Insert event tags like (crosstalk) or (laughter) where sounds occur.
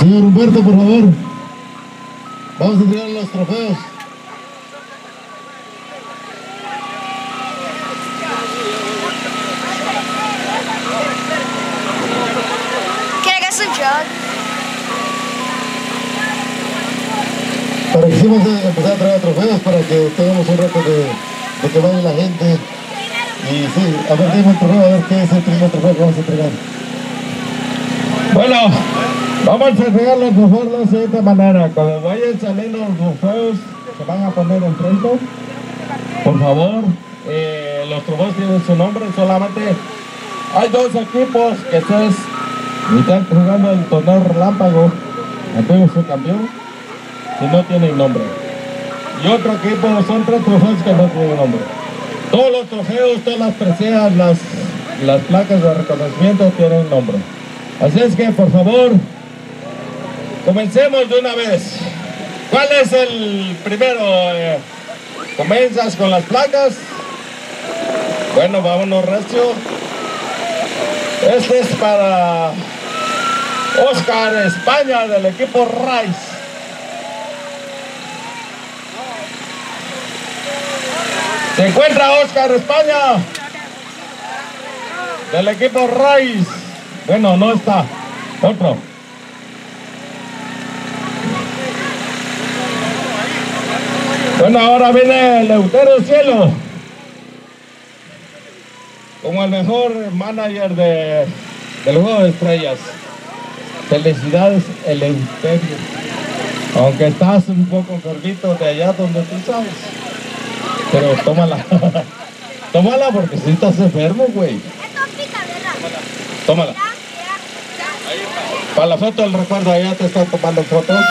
Señor Humberto, por favor. Vamos a entregar los trofeos. Can I get some que quisimos empezar a traer trofeos para que tengamos un rato de, de que vaya la gente. Y sí, a ver, dime el trofeo, a ver qué es el primer trofeo que vamos a entregar. Bueno, vamos a entregar los trofeos de siguiente manera. Cuando vayan saliendo los trofeos, se van a poner enfrente. Por favor, eh, los trofeos tienen su nombre. Solamente hay dos equipos que están jugando el torneo relámpago. Antiguo su campeón. Y no tienen nombre. Y otro equipo son tres trofeos que no tienen nombre. Todos los trofeos, todas las preseas, las placas de reconocimiento tienen nombre. Así es que, por favor, comencemos de una vez. ¿Cuál es el primero? Eh, ¿Comenzas con las placas? Bueno, vámonos recio. Este es para Oscar España del equipo Rice. Se encuentra Oscar España del equipo Rice. Bueno, no está. Otro. Bueno, ahora viene Leutero Cielo. Como el mejor manager de, del juego de estrellas. Felicidades, Eleuterio. Aunque estás un poco cortito de allá donde tú sabes. Pero tómala. (laughs) tómala porque si estás enfermo, güey. Tómala. Para la foto del recuerdo, allá te están tomando fotos.